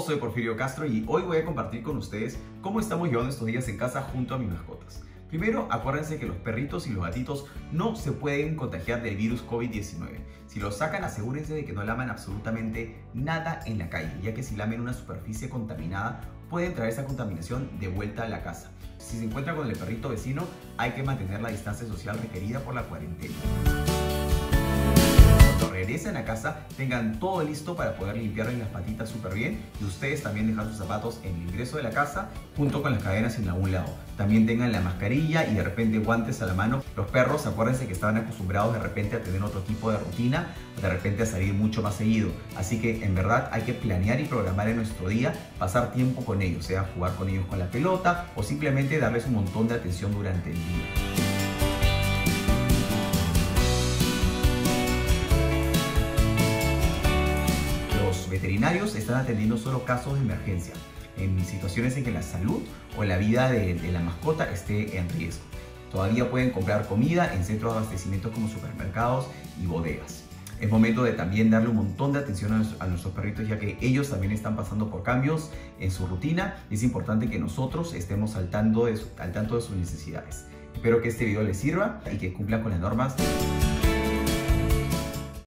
soy Porfirio Castro y hoy voy a compartir con ustedes cómo estamos llevando estos días en casa junto a mis mascotas. Primero, acuérdense que los perritos y los gatitos no se pueden contagiar del virus COVID-19. Si los sacan, asegúrense de que no laman absolutamente nada en la calle, ya que si lamen una superficie contaminada, pueden traer esa contaminación de vuelta a la casa. Si se encuentra con el perrito vecino, hay que mantener la distancia social requerida por la cuarentena regresen a casa tengan todo listo para poder limpiarles las patitas súper bien y ustedes también dejar sus zapatos en el ingreso de la casa junto con las cadenas en algún lado. También tengan la mascarilla y de repente guantes a la mano. Los perros, acuérdense que estaban acostumbrados de repente a tener otro tipo de rutina, de repente a salir mucho más seguido. Así que en verdad hay que planear y programar en nuestro día, pasar tiempo con ellos, sea jugar con ellos con la pelota o simplemente darles un montón de atención durante el día. Veterinarios están atendiendo solo casos de emergencia, en situaciones en que la salud o la vida de, la mascota esté en riesgo. Todavía pueden comprar comida en centros de abastecimiento como supermercados y bodegas. Es momento de también darle un montón de atención a, nuestros perritos ya que ellos también están pasando por cambios en su rutina es importante que nosotros estemos al tanto de, al tanto de sus necesidades. Espero que este video les sirva y que cumpla con las normas.